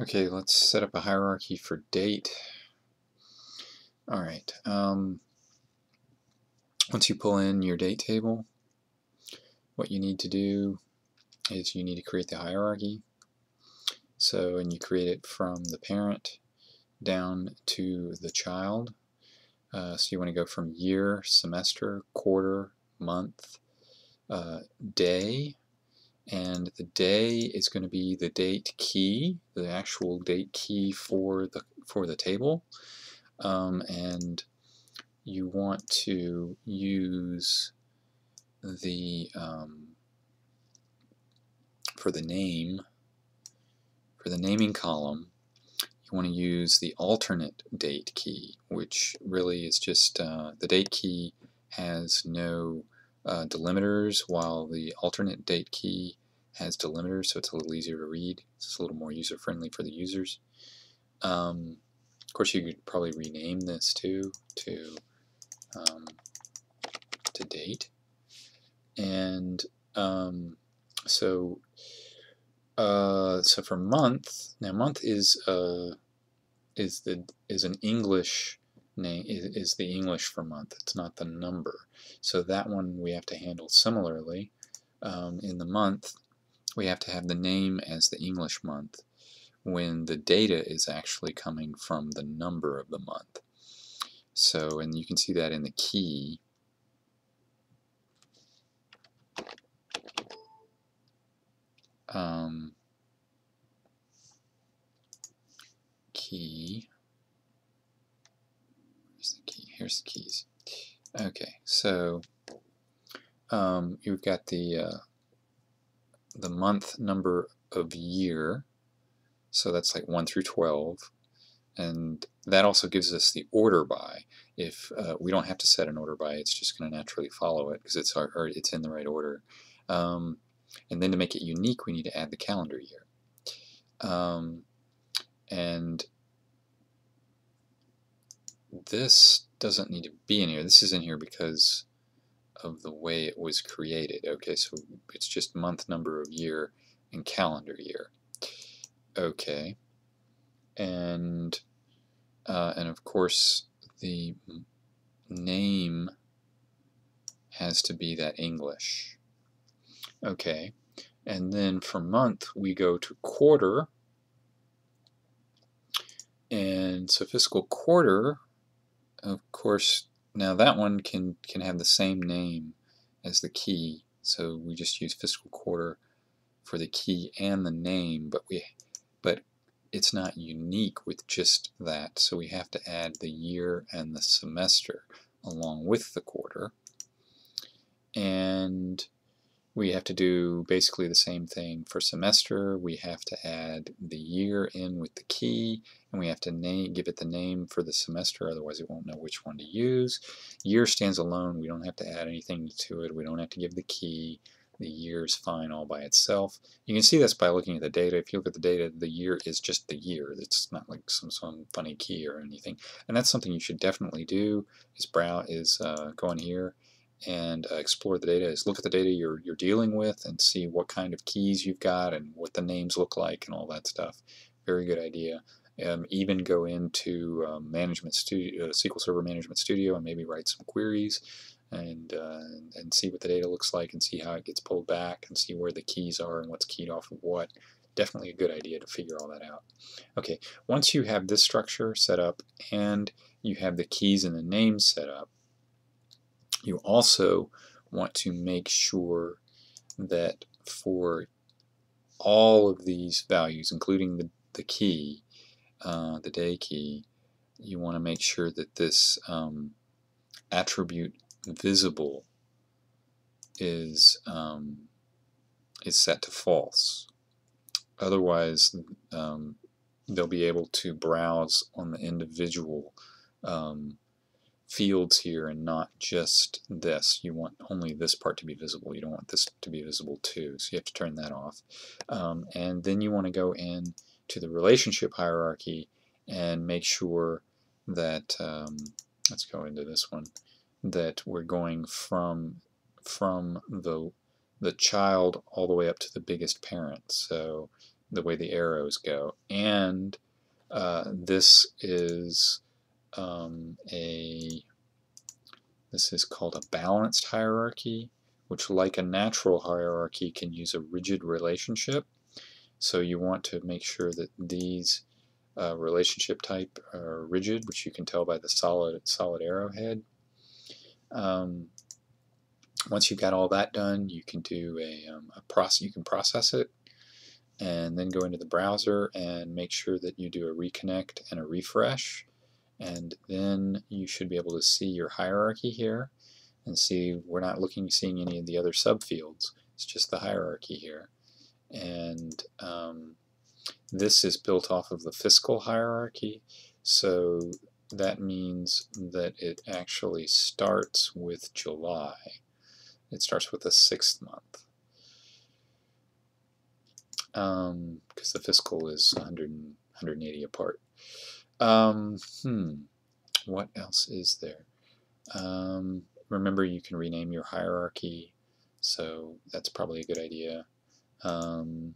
Okay, let's set up a hierarchy for date. All right. Um, once you pull in your date table, what you need to do is you need to create the hierarchy. So, and you create it from the parent down to the child. Uh, so you want to go from year, semester, quarter, month, uh, day, and the day is going to be the date key, the actual date key for the for the table, um, and you want to use the um, for the name for the naming column you want to use the alternate date key which really is just uh, the date key has no uh, delimiters while the alternate date key has delimiters so it's a little easier to read. It's a little more user friendly for the users. Um, of course you could probably rename this too to um, to date and um, so uh, so for month now month is uh, is the is an English name is, is the English for month. It's not the number. So that one we have to handle similarly. Um, in the month, we have to have the name as the English month when the data is actually coming from the number of the month. So, and you can see that in the key. Um, key the key? here's the keys. Okay, so um, you've got the uh, the month number of year, so that's like 1 through 12, and that also gives us the order by. If uh, we don't have to set an order by, it's just going to naturally follow it because it's it's in the right order. Um, and then to make it unique, we need to add the calendar year. Um, and this doesn't need to be in here. This is in here because of the way it was created. Okay, so it's just month, number of year, and calendar year. Okay, and uh, and of course the name has to be that English. Okay, and then for month we go to quarter, and so fiscal quarter of course, now that one can, can have the same name as the key, so we just use fiscal quarter for the key and the name, but we but it's not unique with just that, so we have to add the year and the semester along with the quarter. And we have to do basically the same thing for semester. We have to add the year in with the key, and we have to name, give it the name for the semester, otherwise it won't know which one to use. Year stands alone. We don't have to add anything to it. We don't have to give the key. The year is fine all by itself. You can see this by looking at the data. If you look at the data, the year is just the year. It's not like some, some funny key or anything. And that's something you should definitely do, is, brow, is uh, go in here and uh, explore the data is look at the data you're, you're dealing with and see what kind of keys you've got and what the names look like and all that stuff. Very good idea. Um, even go into um, management studio, uh, SQL Server Management Studio and maybe write some queries and, uh, and see what the data looks like and see how it gets pulled back and see where the keys are and what's keyed off of what. Definitely a good idea to figure all that out. Okay, once you have this structure set up and you have the keys and the names set up, you also want to make sure that for all of these values, including the, the key, uh, the day key, you want to make sure that this um, attribute visible is um, is set to false. Otherwise, um, they'll be able to browse on the individual um, fields here and not just this. You want only this part to be visible. You don't want this to be visible too, so you have to turn that off. Um, and then you want to go in to the relationship hierarchy and make sure that, um, let's go into this one, that we're going from from the the child all the way up to the biggest parent. So the way the arrows go. And uh, this is um, a this is called a balanced hierarchy, which like a natural hierarchy can use a rigid relationship. So you want to make sure that these uh, relationship type are rigid, which you can tell by the solid solid arrowhead. Um, once you've got all that done, you can do a, um, a process. You can process it, and then go into the browser and make sure that you do a reconnect and a refresh, and then you should be able to see your hierarchy here, and see we're not looking seeing any of the other subfields. It's just the hierarchy here, and um, this is built off of the fiscal hierarchy, so that means that it actually starts with July. It starts with the sixth month. Because um, the fiscal is 100, 180 apart. Um, hmm, what else is there? Um, remember, you can rename your hierarchy, so that's probably a good idea. Um,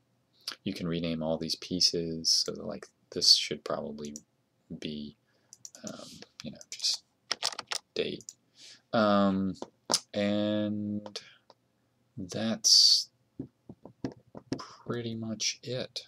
you can rename all these pieces, so like this should probably be, um, you know, just date. Um, and that's pretty much it.